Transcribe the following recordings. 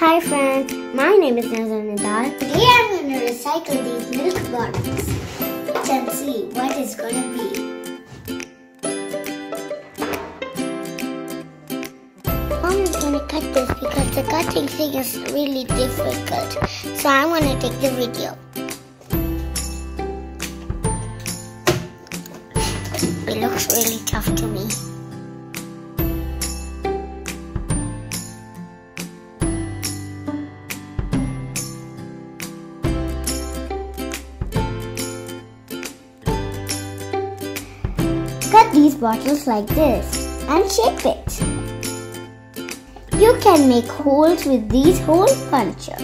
Hi friends, my name is Nazzah Today I'm going to recycle these milk bottles. Let's see what it's going to be. Mom is going to cut this because the cutting thing is really difficult. So I'm going to take the video. It looks really tough to me. Cut these bottles like this and shape it. You can make holes with these hole puncher.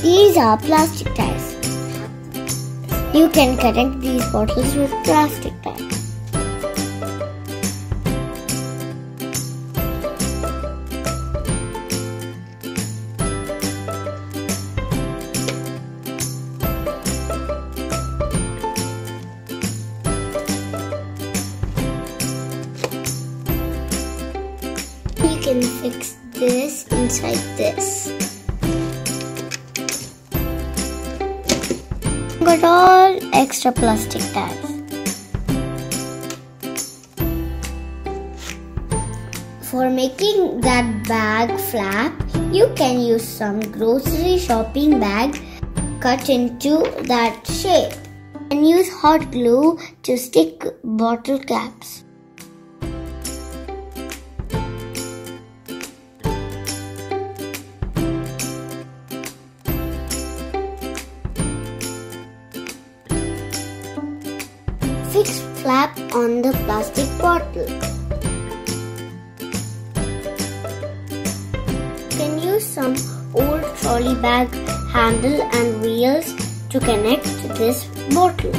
These are plastic ties. You can connect these bottles with plastic ties. Can fix this inside this. Got all extra plastic tags. For making that bag flap, you can use some grocery shopping bag cut into that shape and use hot glue to stick bottle caps. Fix flap on the plastic bottle. Can use some old trolley bag handle and wheels to connect this bottle.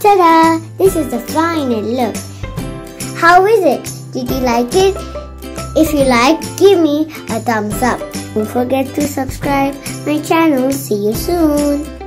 Ta-da! This is the final look. How is it? Did you like it? If you like, give me a thumbs up. Don't forget to subscribe my channel. See you soon.